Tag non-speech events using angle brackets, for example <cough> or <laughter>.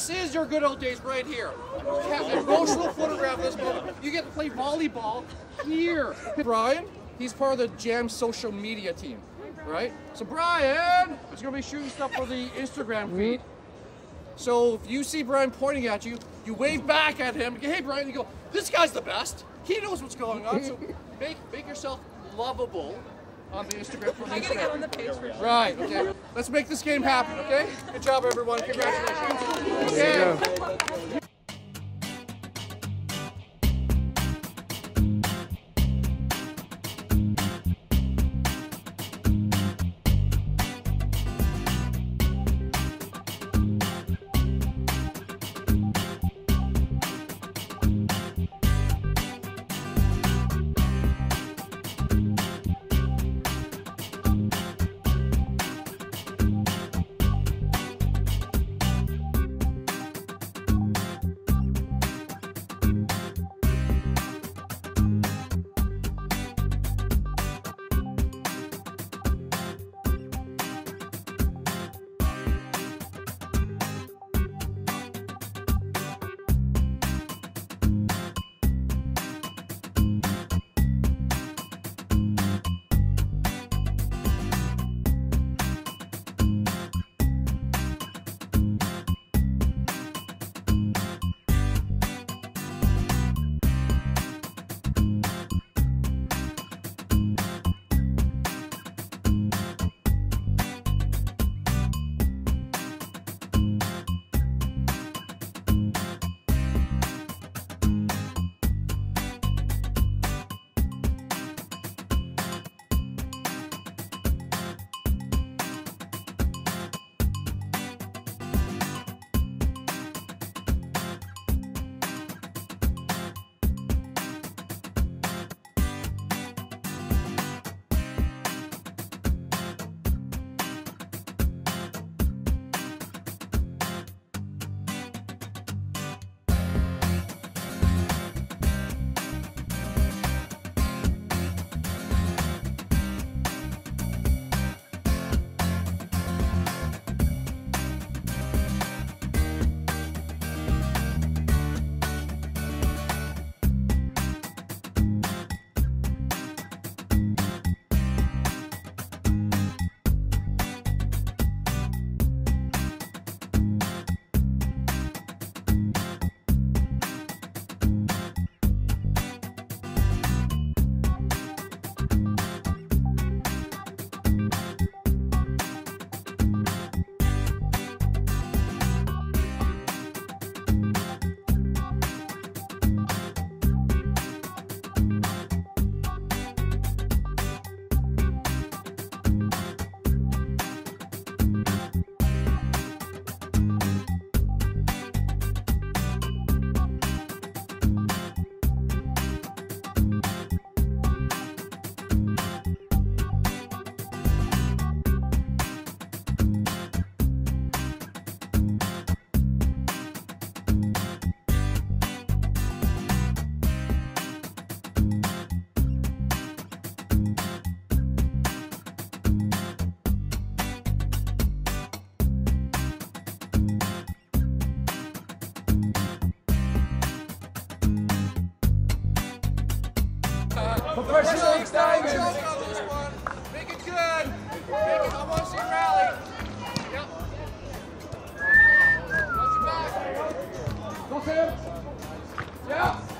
This is your good old days right here. Have an emotional photograph of this moment. You get to play volleyball here. Brian, he's part of the Jam social media team, right? So Brian is going to be shooting stuff for the Instagram feed. So if you see Brian pointing at you, you wave back at him. Hey Brian, you go, this guy's the best. He knows what's going on. So <laughs> make make yourself lovable on the Instagram. For I gotta get on the page for sure. Right, okay. Let's make this game happen, okay? Good job, everyone. Congratulations. Okay. Professional excitement. Make it good. Make it. I want to see rally. Yep. Watch your back. Go, Sam. Yeah.